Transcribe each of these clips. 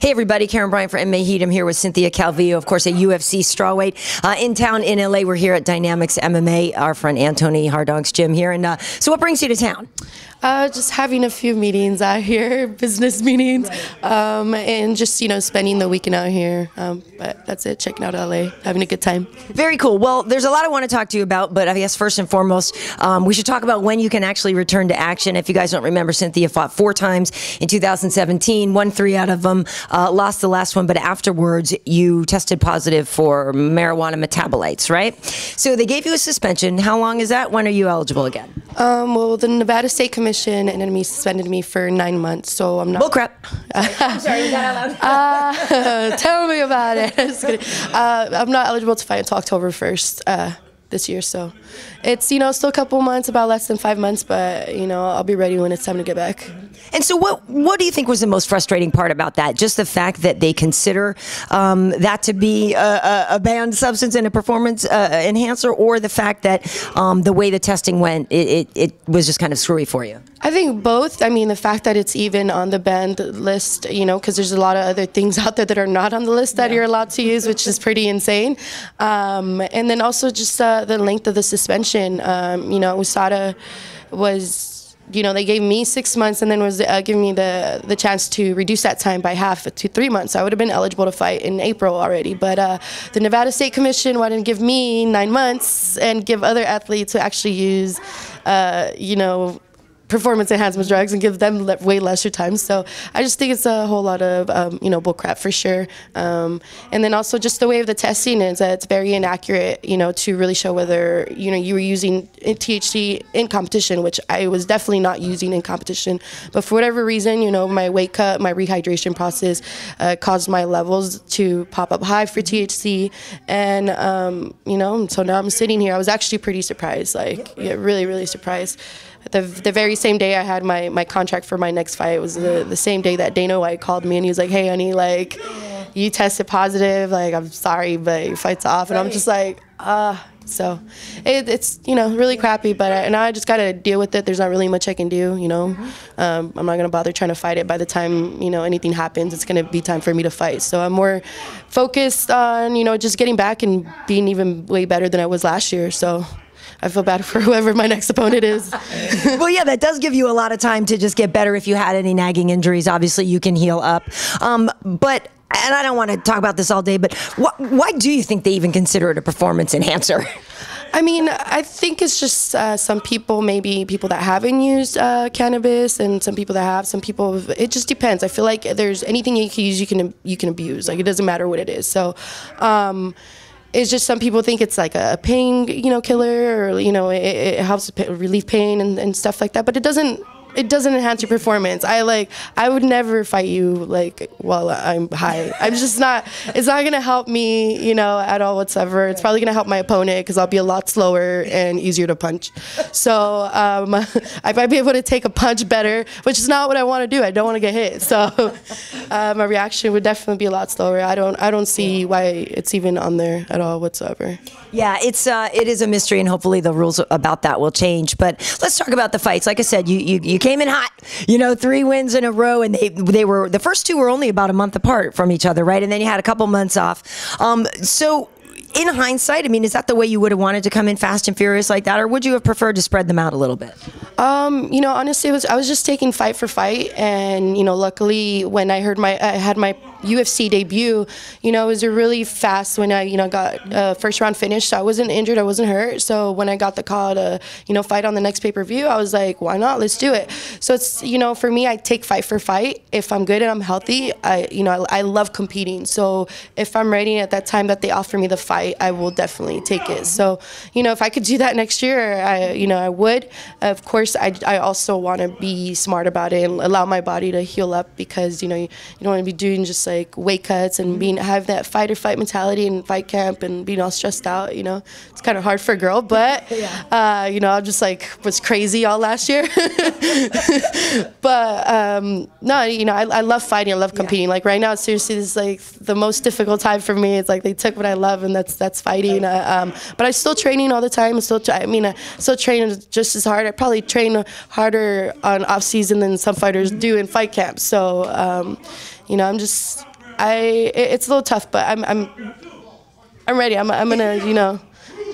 Hey, everybody. Karyn Bryant for MMA Heat. I'm here with Cynthia Calvillo, of course, a UFC strawweight. Uh, in town in LA, we're here at Dynamix MMA. Our friend Antony Hardonk's gym here. And uh, so, what brings you to town? Uh, just having a few meetings out here, business meetings, um, and just you know spending the weekend out here. Um, but that's it. Checking out LA, having a good time. Very cool. Well, there's a lot I want to talk to you about, but I guess first and foremost, um, we should talk about when you can actually return to action. If you guys don't remember, Cynthia fought four times in 2017, won three out of them, uh, lost the last one, but afterwards you tested positive for marijuana metabolites, right? So they gave you a suspension. How long is that? When are you eligible again? Um, well, the Nevada State Commission ended me suspended me for nine months, so I'm not. Bullcrap. I'm sorry, was that out loud? uh, tell me about it. uh, I'm not eligible to fight until October 1st. Uh, this year. So it's, you know, still a couple months, about less than five months, but, you know, I'll be ready when it's time to get back. And so, what what do you think was the most frustrating part about that? Just the fact that they consider um, that to be a, a, banned substance and a performance uh, enhancer, or the fact that um, the way the testing went, it, it, it was just kind of screwy for you? I think both. I mean, the fact that it's even on the banned list, you know, because there's a lot of other things out there that are not on the list that yeah. you're allowed to use, which is pretty insane. Um, and then also just uh, the length of the suspension. Um, you know, USADA was you know, they gave me six months and then was uh, giving me the the chance to reduce that time by half to three months. I would have been eligible to fight in April already, but uh, the Nevada State Commission wanted to give me nine months and give other athletes who actually use, uh, you know, performance enhancement drugs and give them le way lesser time. So I just think it's a whole lot of um, you know bullcrap for sure. Um, and then also just the way of the testing is that it's very inaccurate. You know to really show whether you know you were using THC in competition, which I was definitely not using in competition. But for whatever reason, you know my weight cut, my rehydration process uh, caused my levels to pop up high for THC, and um, you know so now I'm sitting here. I was actually pretty surprised, like yeah, really really surprised the, the very same day I had my, my contract for my next fight was the, the same day that Dana White called me and he was like, hey, honey, like, you tested positive. Like, I'm sorry, but your fight's off. And I'm just like, ah. Uh. So it, it's, you know, really crappy, but I, now I just got to deal with it. There's not really much I can do, you know. Um, I'm not going to bother trying to fight it. By the time, you know, anything happens, it's going to be time for me to fight. So I'm more focused on, you know, just getting back and being even way better than I was last year. So I feel bad for whoever my next opponent is. well, yeah, that does give you a lot of time to just get better if you had any nagging injuries. Obviously, you can heal up. Um, but and I don't want to talk about this all day, but wh why do you think they even consider it a performance enhancer? I mean, I think it's just uh, some people, maybe people that haven't used uh, cannabis, and some people that have. Some people, it just depends. I feel like there's anything you can use, you can you can abuse. Like it doesn't matter what it is. So. Um, it's just some people think it's like a pain, you know, killer, or you know, it, it helps relieve pain and, and stuff like that. But it doesn't it doesn't enhance your performance. I like I would never fight you like while I'm high. I'm just not. It's not gonna help me, you know, at all whatsoever. It's probably gonna help my opponent because I'll be a lot slower and easier to punch. So um, I might be able to take a punch better, which is not what I want to do. I don't want to get hit. So uh, my reaction would definitely be a lot slower. I don't. I don't see why it's even on there at all whatsoever. Yeah, it's uh, it is a mystery, and hopefully the rules about that will change. But let's talk about the fights. Like I said, you you, you came in hot. You know, three wins in a row, and they they were the first two were only about a month apart from each other, right? And then you had a couple months off. Um, so in hindsight, I mean, is that the way you would have wanted to come in fast and furious like that, or would you have preferred to spread them out a little bit? Um, you know, honestly, was I was just taking fight for fight, and you know, luckily when I heard my I had my UFC debut, you know, it was a really fast when I you know got uh, first round finished. So I wasn't injured, I wasn't hurt. So when I got the call to you know fight on the next pay per view, I was like, why not? Let's do it. So it's you know for me, I take fight for fight. If I'm good and I'm healthy, I you know I, I love competing. So if I'm ready at that time that they offer me the fight I, I will definitely take it. So, you know, if I could do that next year, I, you know, I would. Of course, I, I also want to be smart about it and allow my body to heal up because, you know, you, you don't want to be doing just like weight cuts and being have that fight or fight mentality and fight camp and being all stressed out, you know. It's kind of hard for a girl, but uh, you know, I just like was crazy all last year. but um, no, you know, I, I love fighting. I love competing. Like right now, seriously, this is like the most difficult time for me. It's like they took what I love, and that's that's fighting. Uh, um, but I'm still training all the time. I'm still, I mean, I still train just as hard. I probably train harder on off season than some fighters do in fight camp. So, um, you know, I'm just, I. It's a little tough, but I'm, I'm, I'm ready. I'm, I'm gonna, you know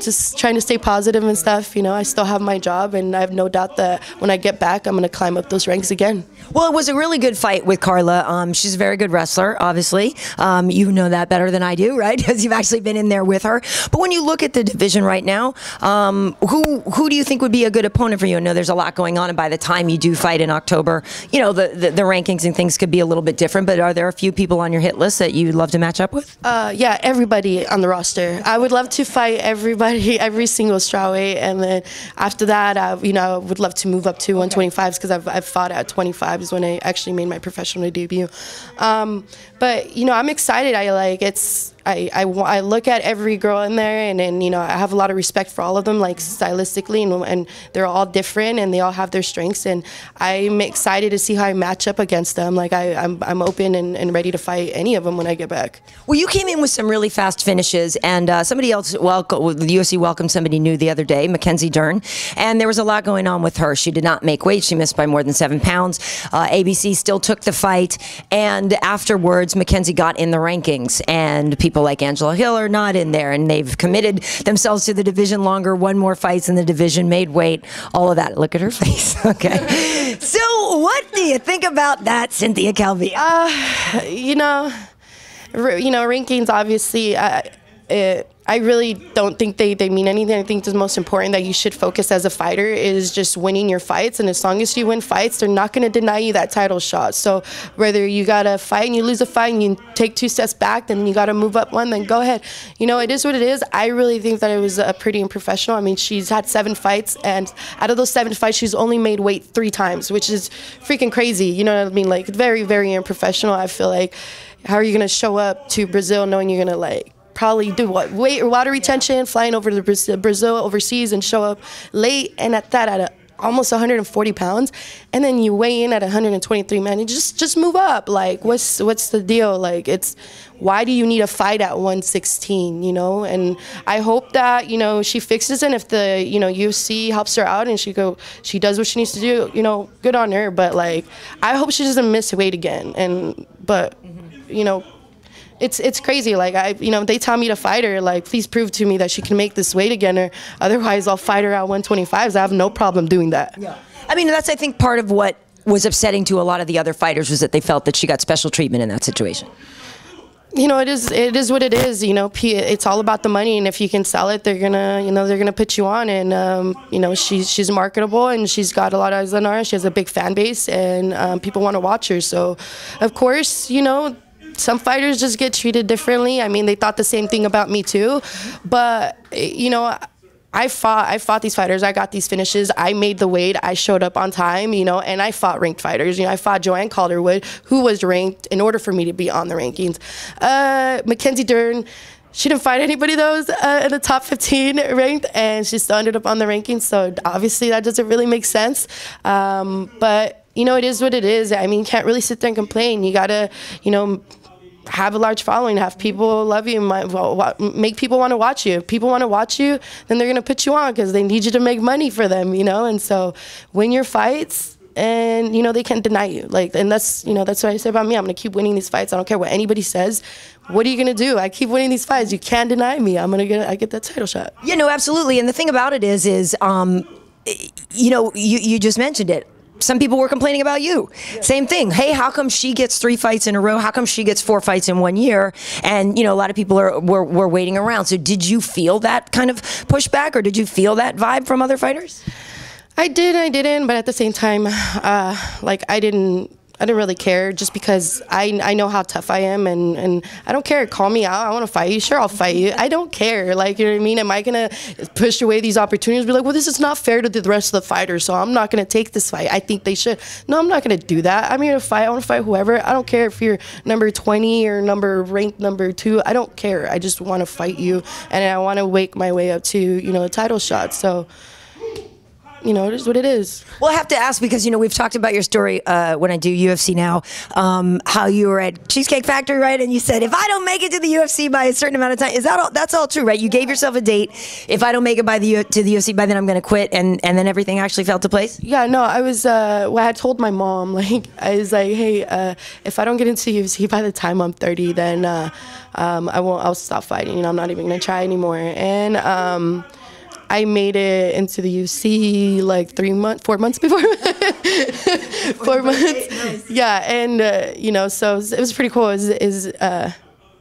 just trying to stay positive and stuff. You know, I still have my job, and I have no doubt that when I get back, I'm going to climb up those ranks again. Well, it was a really good fight with Carla. Um, she's a very good wrestler, obviously. Um, you know that better than I do, right? Because you've actually been in there with her. But when you look at the division right now, um, who who do you think would be a good opponent for you? I know there's a lot going on, and by the time you do fight in October, you know the, the, the rankings and things could be a little bit different. But are there a few people on your hit list that you'd love to match up with? Uh, yeah, everybody on the roster. I would love to fight everybody, every single strawweight, and then after that, I, you know, I would love to move up to 125s because I've, I've fought at 25s when I actually made my professional debut. Um, but you know, I'm excited. I like it's I, I, I look at every girl in there and, and you know I have a lot of respect for all of them like stylistically and, and they're all different and they all have their strengths and I'm excited to see how I match up against them. Like I, I'm, I'm open and, and ready to fight any of them when I get back. Well you came in with some really fast finishes and uh, somebody else welcome the UFC welcomed somebody new the other day Mackenzie Dern and there was a lot going on with her. She did not make weight. She missed by more than seven pounds. Uh, ABC still took the fight and afterwards Mackenzie got in the rankings and people people like Angela Hill are not in there, and they've committed themselves to the division longer, won more fights in the division, made weight, all of that. Look at her face. Okay. so, what do you think about that, Cynthia Calvillo? Uh, you know, you know, rankings obviously. It, I really don't think they, they mean anything. I think the most important that you should focus as a fighter is just winning your fights. And as long as you win fights, they're not going to deny you that title shot. So whether you got to fight and you lose a fight and you take two steps back, then you got to move up one, then go ahead. You know, it is what it is. I really think that it was a pretty unprofessional. I mean, she's had seven fights, and out of those seven fights, she's only made weight three times, which is freaking crazy. You know what I mean? Like, very, very unprofessional. I feel like, how are you going to show up to Brazil knowing you're going to, like, probably do what weight or water retention, flying over to Brazil overseas and show up late and at that at a, almost 140 pounds, and then you weigh in at 123. Man, you just just move up. Like, what's what's the deal? Like, it's why do you need a fight at 116? You know, and I hope that you know she fixes it. If the you know UFC helps her out and she go she does what she needs to do, you know, good on her. But like, I hope she doesn't miss weight again. And but you know it's it's crazy. Like I, you know, they tell me to fight her. Like, please prove to me that she can make this weight again, or otherwise I'll fight her at 125s. I have no problem doing that. Yeah. I mean, that's I think part of what was upsetting to a lot of the other fighters was that they felt that she got special treatment in that situation. You know, it is it is what it is. You know, it's all about the money, and if you can sell it, they're gonna you know they're gonna put you on. And um, you know, she's she's marketable, and she's got a lot of eyes on her. She has a big fan base, and um, people want to watch her. So, of course, you know some fighters just get treated differently. I mean, they thought the same thing about me too, but you know. I fought I fought these fighters. I got these finishes. I made the weight. I showed up on time, you know, and I fought ranked fighters. You know, I fought Joanne Calderwood, who was ranked in order for me to be on the rankings. Uh, Mackenzie Dern, she didn't fight anybody that was uh, in the top 15 ranked, and she still ended up on the rankings. So obviously that doesn't really make sense. Um, but you know, it is what it is. I mean, you can't really sit there and complain. You gotta, you know, have a large following, have people love you, make people want to watch you. If people want to watch you, then they're going to put you on because they need you to make money for them, you know? And so win your fights and you know they can't deny you. Like and that's you know that's what i say about me. I'm gonna keep winning these fights. I don't care what anybody says. What are you gonna do? I keep winning these fights. You can't deny me. I'm gonna get i get that title shot. Yeah no absolutely. And the thing about it is is um you know you, you just mentioned it some people were complaining about you. Yeah. Same thing. Hey, how come she gets three fights in a row? How come she gets four fights in one year? And you know, a lot of people are were, were waiting around. So, did you feel that kind of pushback, or did you feel that vibe from other fighters? I did. I didn't. But at the same time, uh, like I didn't I didn't really care just because I, I know how tough I am and, and I don't care. Call me out. I want to fight you. Sure, I'll fight you. I don't care. Like, you know what I mean? Am I going to push away these opportunities? Be like, well, this is not fair to the rest of the fighters, so I'm not going to take this fight. I think they should. No, I'm not going to do that. I'm here to fight. I want to fight whoever. I don't care if you're number 20 or number ranked number two. I don't care. I just want to fight you and I want to wake my way up to, you know, a title shot. So, you know, it is what it is. Well, I have to ask because you know we've talked about your story uh, when I do UFC now, um, how you were at Cheesecake Factory, right? And you said if I don't make it to the UFC by a certain amount of time, is that all? That's all true, right? You gave yourself a date. If I don't make it by the to the UFC by then, I'm going to quit, and and then everything actually fell to place. Yeah, no, I was. Uh, well, I told my mom like I was like, hey, uh, if I don't get into UFC by the time I'm 30, then uh, um, I won't. I'll stop fighting. You know, I'm not even going to try anymore. And um, I made it into the UC like three months, four months before. four months. Yeah, and uh, you know, so it was, it was pretty cool. Is is uh,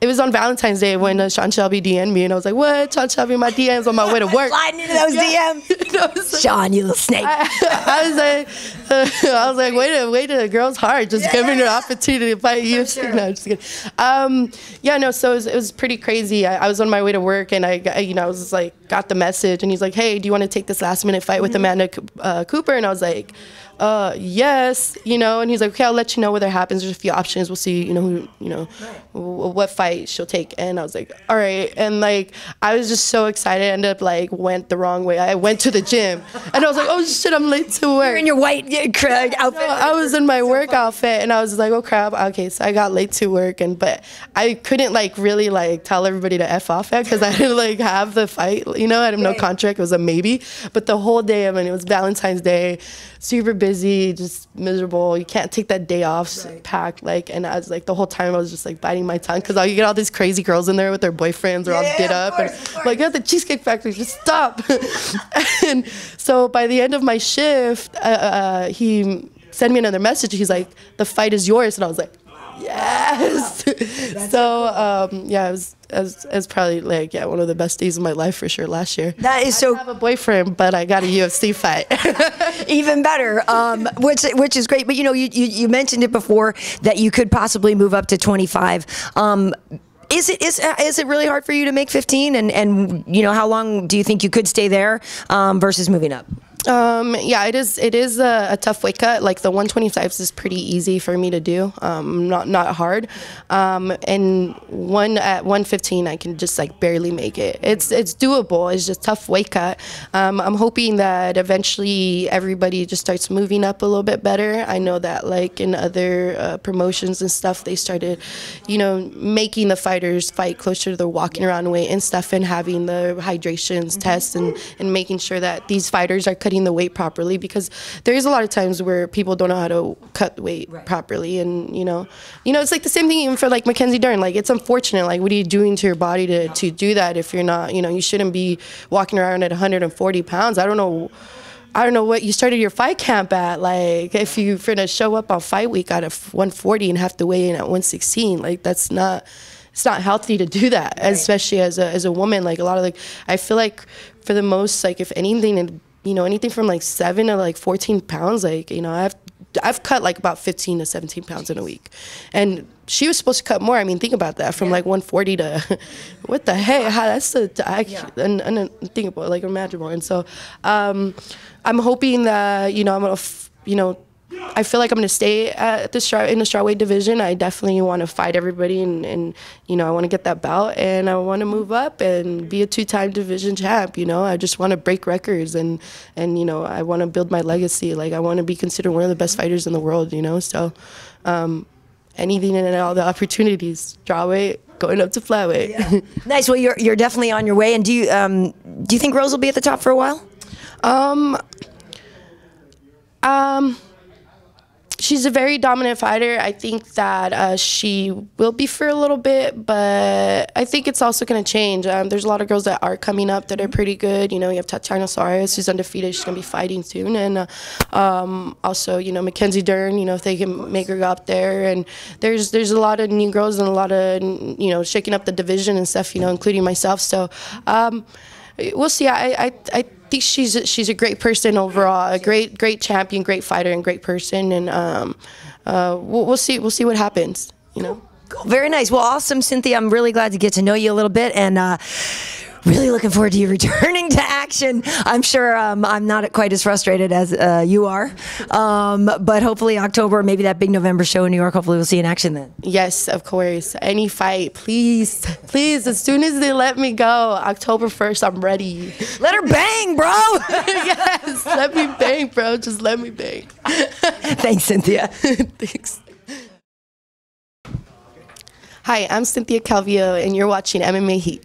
it was on Valentine's Day when uh, Sean Shelby DM'd me, and I was like, "What? Sean Shelby my DMs on my way to work." Sliding into those Yeah. DMs. I was Sean, you little snake. I, I was like, uh, I was like, wait a wait a girl's heart, just giving her opportunity to fight UFC. sure. No, just kidding. Um, yeah, no. So it was, it was pretty crazy. I, I was on my way to work, and I, got- you know, I was just like, got the message, and he's like, hey, do you want to take this last minute fight with Amanda uh, Cooper? And I was like. Uh, yes, you know, and he's like, okay, I'll let you know whether it happens. There's a few options. We'll see, you know, who, you know, w- what fight she'll take. And I was like, all right. And like, I was just so excited. I ended up like went the wrong way. I went to the gym, and I was like, oh shit, I'm late to work. You're in your white cra- outfit. I was in my work outfit and I was like, oh crap, okay, so I got late to work and but I couldn't like really like tell everybody to F off yet because I didn't like have the fight, you know, I had no contract, it was a maybe. But the whole day, I mean it was Valentine's Day, super busy, just miserable. You can't take that day off s- packed like and I was like the whole time I was just like biting my tongue because you get all these crazy girls in there with their boyfriends or all Yeah, did up course, and like at the Cheesecake Factory, just stop. and so by the end of my shift, uh, uh, he sent me another message. He's like, "The fight is yours," and I was like, "Yes." so um, yeah, it was, it was it was probably like yeah one of the best days of my life for sure last year. That is I so have a boyfriend, but I got a UFC fight. even better, um, which which is great. But you know, you, you you mentioned it before that you could possibly move up to 25. Um, is it is uh, is it really hard for you to make 15? And and you know, how long do you think you could stay there um, versus moving up? Um, yeah, it is. It is a, a tough weight cut. Like the 125s is pretty easy for me to do. Um, not not hard. Um, and one at 115, I can just like barely make it. It's it's doable. It's just tough weight cut. Um, I'm hoping that eventually everybody just starts moving up a little bit better. I know that like in other uh, promotions and stuff, they started, you know, making the fighters fight closer to their walking around weight and stuff, and having the hydrations tests and and making sure that these fighters are cutting the weight properly because there is a lot of times where people don't know how to cut weight properly and you know you know it's like the same thing even for like Mackenzie Dern. Like it's unfortunate. Like what are you doing to your body to, to do that if you're not you know you shouldn't be walking around at 140 pounds. I don't know I don't know what you started your fight camp at. Like, if you're gonna show up on fight week at a 140 and have to weigh in at 116, like that's not, it's not healthy to do that, especially as a as a woman. Like a lot of like, I feel like for the most, like if anything, and you know, anything from like seven to like 14 pounds, like you know, I've I've cut like about 15 to 17 pounds in a week, and she was supposed to cut more. I mean, think about that from like 140 to what the heck? How that's the I, un, unthinkable, like unimaginable. And so, um, I'm hoping that you know I'm gonna f- you know. I feel like I'm gonna stay at the in the strawweight division. I definitely want to fight everybody, and, and you know I want to get that belt, and I want to move up and be a two-time division champ. You know, I just want to break records, and and you know I want to build my legacy. Like I want to be considered one of the best fighters in the world. You know, so um, anything and all the opportunities, strawweight, going up to flyweight. Nice. Well, you're you're definitely on your way. And do you um, do you think Rose will be at the top for a while? Um, um, she's a very dominant fighter. I think that uh, she will be for a little bit, but I think it's also going to change. Um, there's a lot of girls that are coming up that are pretty good. You know, you have Tatiana Suarez, who's undefeated. She's going to be fighting soon. And uh, um, also, you know, Mackenzie Dern, you know, if they can make her go up there. And there's there's a lot of new girls and a lot of, you know, shaking up the division and stuff, you know, including myself. So um, we'll see. I, I, I think she's a, she's a great person overall, a great great champion, great fighter, and great person. And um, uh, we'll, we'll see we'll see what happens. You know. Cool. Very nice. Well, awesome, Cynthia. I'm really glad to get to know you a little bit and. Uh, really looking forward to you returning to action. I'm sure um, I'm not quite as frustrated as uh, you are, um, but hopefully October, maybe that big November show in New York. Hopefully we'll see you in action then. Yes, of course. Any fight, please, please. As soon as they let me go, October 1st, I'm ready. Let her bang, bro. yes, let me bang, bro. Just let me bang. Thanks, Cynthia. Thanks. Hi, I'm Cynthia Calvillo, and you're watching MMA Heat.